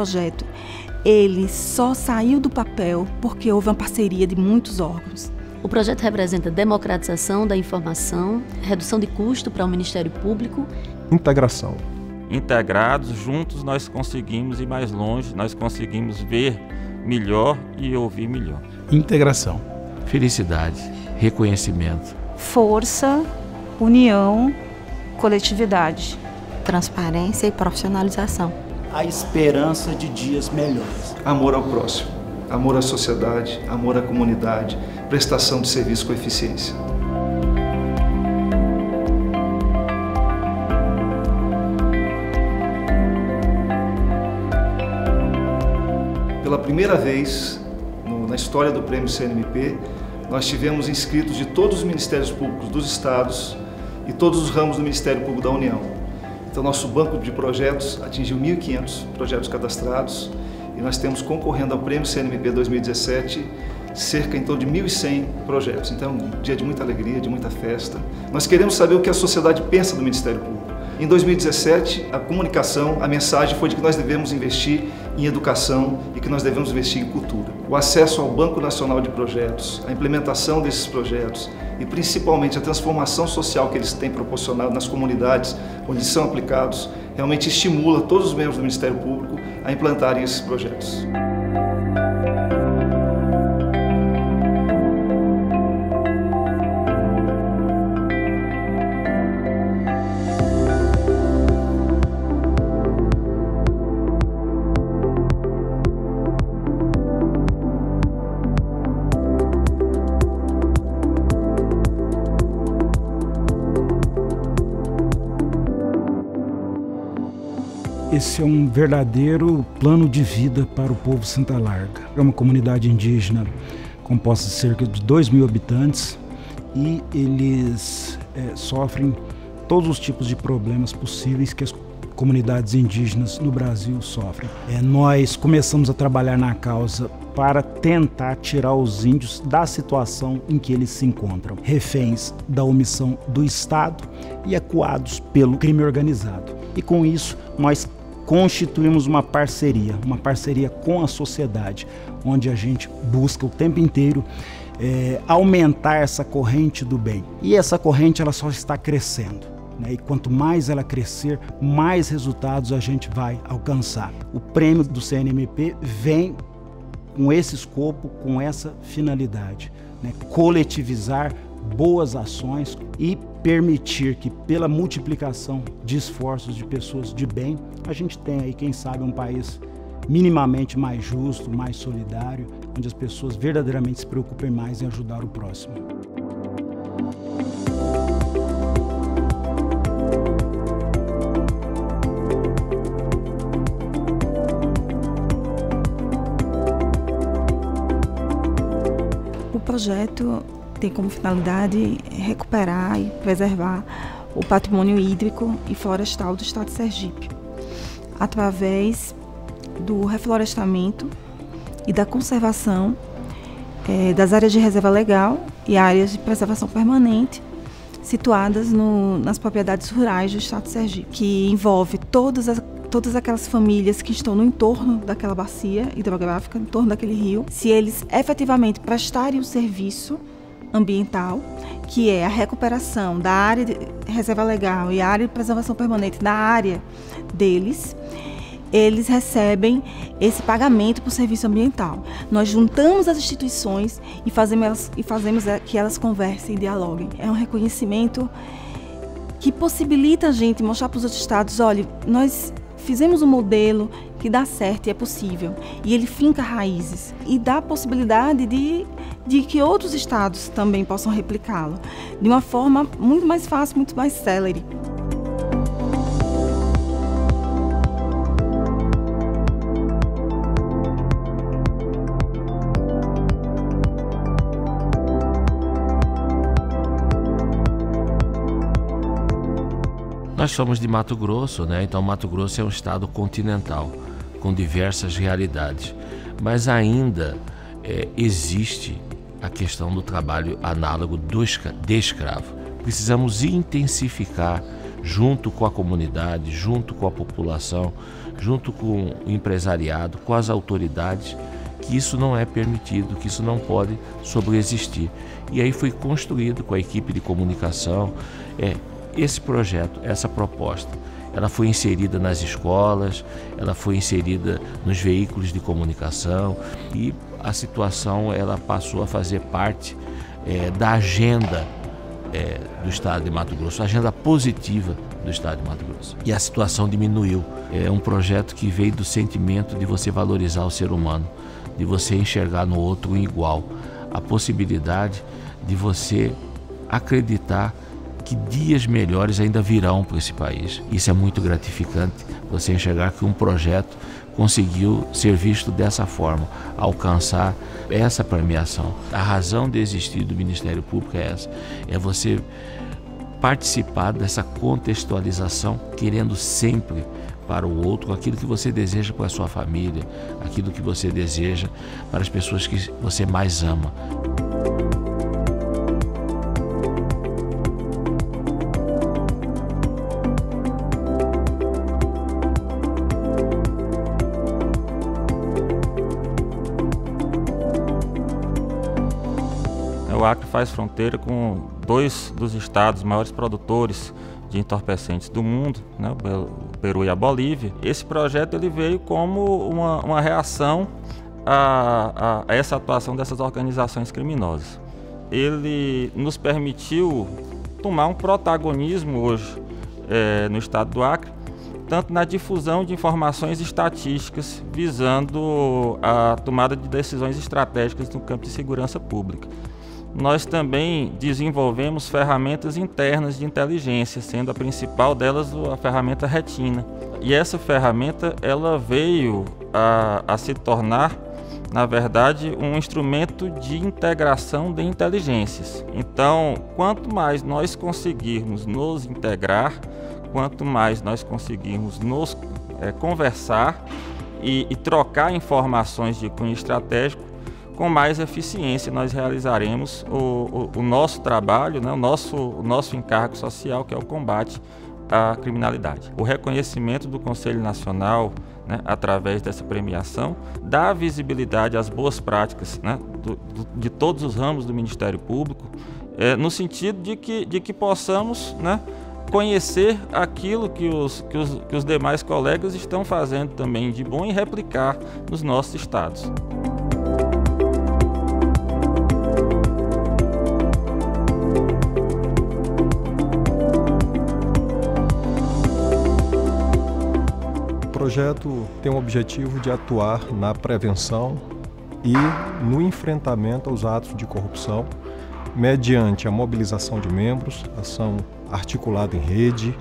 projeto ele só saiu do papel porque houve uma parceria de muitos órgãos. O projeto representa democratização da informação, redução de custo para o Ministério Público, integração. Integrados, juntos nós conseguimos ir mais longe, nós conseguimos ver melhor e ouvir melhor. Integração. Felicidade, reconhecimento. Força, união, coletividade. Transparência e profissionalização. A esperança de dias melhores. Amor ao próximo, amor à sociedade, amor à comunidade, prestação de serviço com eficiência. Pela primeira vez no, na história do Prêmio CNMP, nós tivemos inscritos de todos os ministérios públicos dos estados e todos os ramos do Ministério Público da União. Então, nosso banco de projetos atingiu 1.500 projetos cadastrados e nós temos concorrendo ao Prêmio CNMP 2017 cerca em torno de 1.100 projetos. Então, um dia de muita alegria, de muita festa. Nós queremos saber o que a sociedade pensa do Ministério Público. Em 2017, a comunicação, a mensagem foi de que nós devemos investir em educação e que nós devemos investir em cultura. O acesso ao Banco Nacional de Projetos, a implementação desses projetos e principalmente a transformação social que eles têm proporcionado nas comunidades onde são aplicados, realmente estimula todos os membros do Ministério Público a implantarem esses projetos. Esse é um verdadeiro plano de vida para o povo Santa Larga. É uma comunidade indígena composta de cerca de 2 mil habitantes e eles é, sofrem todos os tipos de problemas possíveis que as comunidades indígenas no Brasil sofrem. É, nós começamos a trabalhar na causa para tentar tirar os índios da situação em que eles se encontram, reféns da omissão do Estado e acuados pelo crime organizado. E com isso, nós constituímos uma parceria, uma parceria com a sociedade, onde a gente busca o tempo inteiro é, aumentar essa corrente do bem. E essa corrente ela só está crescendo. Né? E quanto mais ela crescer, mais resultados a gente vai alcançar. O prêmio do CNMP vem com esse escopo, com essa finalidade, né? coletivizar boas ações e permitir que pela multiplicação de esforços de pessoas de bem, a gente tenha aí, quem sabe, um país minimamente mais justo, mais solidário, onde as pessoas verdadeiramente se preocupem mais em ajudar o próximo. O projeto tem como finalidade recuperar e preservar o patrimônio hídrico e florestal do estado de Sergipe, através do reflorestamento e da conservação é, das áreas de reserva legal e áreas de preservação permanente situadas no, nas propriedades rurais do estado de Sergipe, que envolve todas as todas aquelas famílias que estão no entorno daquela bacia hidrográfica, em torno daquele rio, se eles efetivamente prestarem o serviço ambiental, que é a recuperação da área de reserva legal e a área de preservação permanente da área deles, eles recebem esse pagamento por serviço ambiental. Nós juntamos as instituições e fazemos, elas, e fazemos que elas conversem e dialoguem. É um reconhecimento que possibilita a gente mostrar para os outros estados, olha, nós fizemos um modelo que dá certo e é possível. E ele finca raízes e dá a possibilidade de, de que outros estados também possam replicá-lo de uma forma muito mais fácil, muito mais célere. Nós somos de Mato Grosso, né? Então Mato Grosso é um estado continental com diversas realidades, mas ainda é, existe a questão do trabalho análogo do de escravo. Precisamos intensificar junto com a comunidade, junto com a população, junto com o empresariado, com as autoridades, que isso não é permitido, que isso não pode sobreexistir. E aí foi construído com a equipe de comunicação é, esse projeto, essa proposta. Ela foi inserida nas escolas, ela foi inserida nos veículos de comunicação e a situação ela passou a fazer parte é, da agenda é, do Estado de Mato Grosso, a agenda positiva do Estado de Mato Grosso. E a situação diminuiu. É um projeto que veio do sentimento de você valorizar o ser humano, de você enxergar no outro igual, a possibilidade de você acreditar que dias melhores ainda virão para esse país. Isso é muito gratificante, você enxergar que um projeto conseguiu ser visto dessa forma, alcançar essa premiação. A razão de existir do Ministério Público é essa: é você participar dessa contextualização, querendo sempre para o outro aquilo que você deseja para a sua família, aquilo que você deseja para as pessoas que você mais ama. O Acre faz fronteira com dois dos estados maiores produtores de entorpecentes do mundo, né, o Peru e a Bolívia. Esse projeto ele veio como uma, uma reação a, a, essa atuação dessas organizações criminosas. Ele nos permitiu tomar um protagonismo hoje é, no estado do Acre, tanto na difusão de informações estatísticas visando a tomada de decisões estratégicas no campo de segurança pública nós também desenvolvemos ferramentas internas de inteligência, sendo a principal delas a ferramenta Retina. E essa ferramenta ela veio a, a se tornar, na verdade, um instrumento de integração de inteligências. Então, quanto mais nós conseguirmos nos integrar, quanto mais nós conseguirmos nos é, conversar e, e trocar informações de cunho estratégico, com mais eficiência nós realizaremos o, o, o nosso trabalho, né, o, nosso, o nosso encargo social, que é o combate à criminalidade. O reconhecimento do Conselho Nacional, né, através dessa premiação, dá visibilidade às boas práticas né, do, do, de todos os ramos do Ministério Público, é, no sentido de que, de que possamos né, conhecer aquilo que os, que, os, que os demais colegas estão fazendo também de bom e replicar nos nossos estados. Projeto tem o objetivo de atuar na prevenção e no enfrentamento aos atos de corrupção, mediante a mobilização de membros, ação articulada em rede,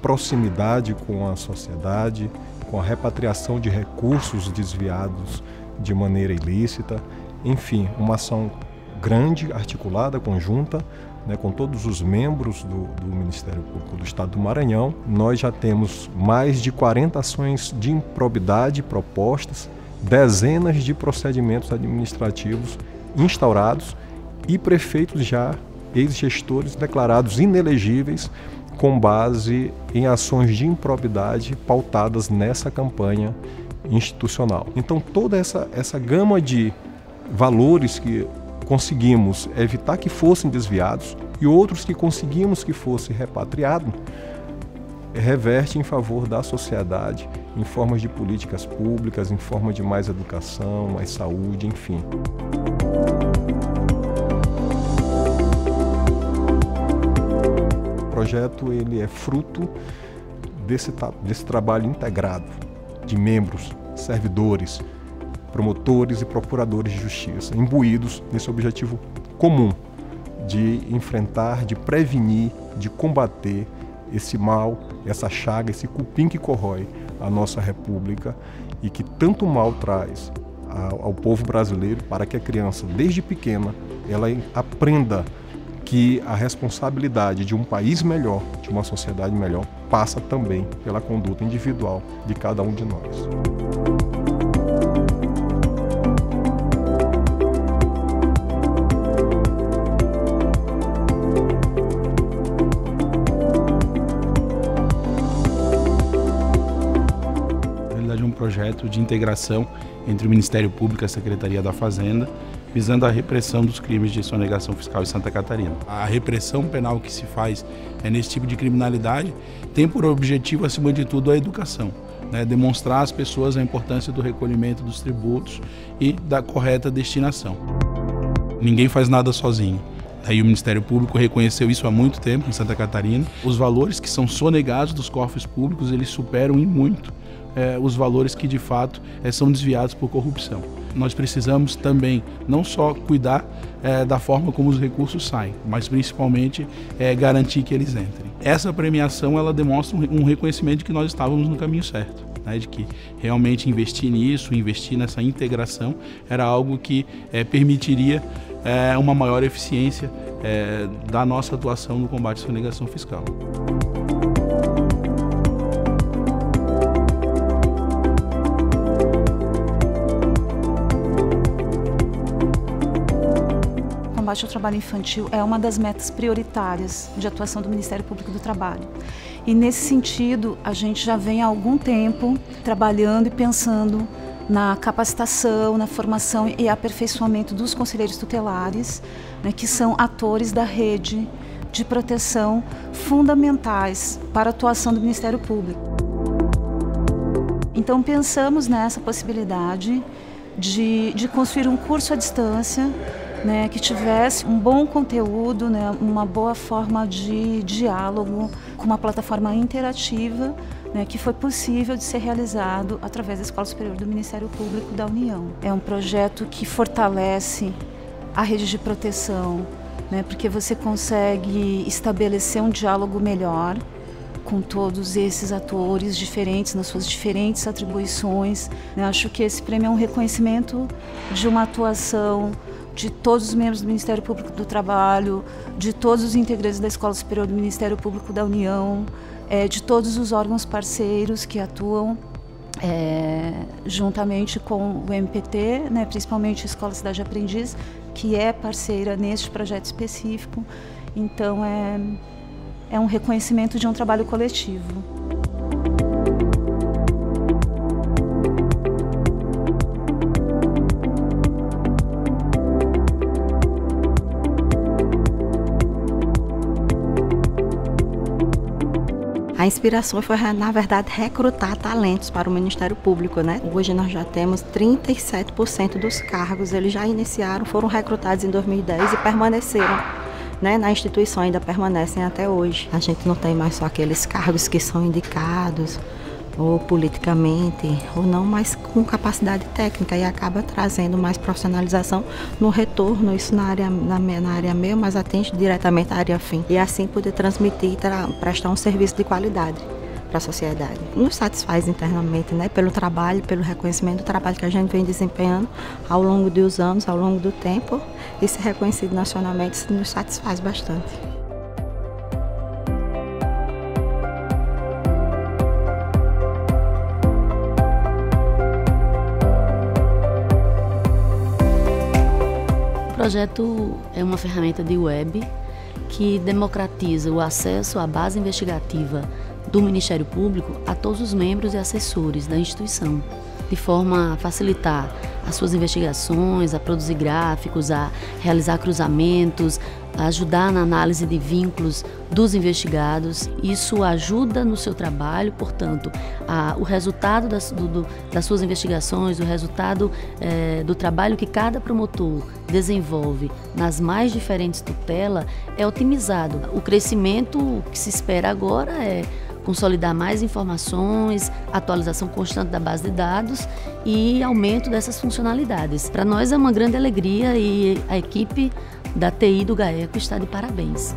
proximidade com a sociedade, com a repatriação de recursos desviados de maneira ilícita, enfim, uma ação grande, articulada, conjunta, né, com todos os membros do, do, Ministério Público do Estado do Maranhão. Nós já temos mais de 40 ações de improbidade propostas, dezenas de procedimentos administrativos instaurados e prefeitos já, ex-gestores, declarados inelegíveis com base em ações de improbidade pautadas nessa campanha institucional. Então toda essa, essa gama de valores que conseguimos evitar que fossem desviados e outros que conseguimos que fossem repatriados, reverte em favor da sociedade em formas de políticas públicas, em forma de mais educação, mais saúde, enfim. O projeto ele é fruto desse, desse trabalho integrado de membros, servidores, promotores e procuradores de justiça, imbuídos nesse objetivo comum de enfrentar, de prevenir, de combater esse mal, essa chaga, esse cupim que corrói a nossa república e que tanto mal traz ao, povo brasileiro para que a criança, desde pequena, ela aprenda que a responsabilidade de um país melhor, de uma sociedade melhor, passa também pela conduta individual de cada um de nós. Projeto de integração entre o Ministério Público e a Secretaria da Fazenda, visando a repressão dos crimes de sonegação fiscal em Santa Catarina. A repressão penal que se faz é nesse tipo de criminalidade tem por objetivo, acima de tudo, a educação. Né, demonstrar às pessoas a importância do recolhimento dos tributos e da correta destinação. Ninguém faz nada sozinho. Aí o Ministério Público reconheceu isso há muito tempo em Santa Catarina. Os valores que são sonegados dos cofres públicos, eles superam em muito é, os valores que de fato é, são desviados por corrupção. Nós precisamos também não só cuidar é, da forma como os recursos saem, mas principalmente garantir que eles entrem. Essa premiação ela demonstra um reconhecimento de que nós estávamos no caminho certo. Né, de que realmente investir nisso, investir nessa integração, era algo que permitiria uma maior eficiência da nossa atuação no combate à sonegação fiscal. Combate ao trabalho infantil é uma das metas prioritárias de atuação do Ministério Público do Trabalho. E nesse sentido, a gente já vem há algum tempo trabalhando e pensando na capacitação, na formação e aperfeiçoamento dos conselheiros tutelares, né, que são atores da rede de proteção fundamentais para a atuação do Ministério Público. Então pensamos nessa possibilidade de, de construir um curso à distância né, que tivesse um bom conteúdo, né, uma boa forma de diálogo, com uma plataforma interativa né, que foi possível de ser realizado através da Escola Superior do Ministério Público da União. É um projeto que fortalece a rede de proteção, né, porque você consegue estabelecer um diálogo melhor com todos esses atores diferentes, nas suas diferentes atribuições. Eu acho que esse prêmio é um reconhecimento de uma atuação de todos os membros do Ministério Público do Trabalho, de todos os integrantes da Escola Superior do Ministério Público da União, é, de todos os órgãos parceiros que atuam é, juntamente com o MPT, né, principalmente a Escola Cidade Aprendiz, que é parceira neste projeto específico. Então, é, é um reconhecimento de um trabalho coletivo. A inspiração foi, na verdade, recrutar talentos para o Ministério Público, né? Hoje nós já temos 37% dos cargos, eles já iniciaram, foram recrutados em 2010 e permaneceram né, na instituição, ainda permanecem até hoje. A gente não tem mais só aqueles cargos que são indicados, ou politicamente, ou não, mas com capacidade técnica e acaba trazendo mais profissionalização no retorno, isso na área, na, na área meio, mas atende diretamente à área fim. E assim poder transmitir e prestar um serviço de qualidade para a sociedade. Nos satisfaz internamente, né, pelo trabalho, pelo reconhecimento do trabalho que a gente vem desempenhando ao longo dos anos, ao longo do tempo, e ser reconhecido nacionalmente nos satisfaz bastante. Projeto é uma ferramenta de web que democratiza o acesso à base investigativa do Ministério Público a todos os membros e assessores da instituição, de forma a facilitar as suas investigações, a produzir gráficos, a realizar cruzamentos, ajudar na análise de vínculos dos investigados. Isso ajuda no seu trabalho, portanto, a, o resultado das, do, das, suas investigações, o resultado é, do trabalho que cada promotor desenvolve nas mais diferentes tutelas é otimizado. O crescimento que se espera agora é consolidar mais informações, atualização constante da base de dados e aumento dessas funcionalidades. Para nós é uma grande alegria e a equipe da TI do GAECO está de parabéns.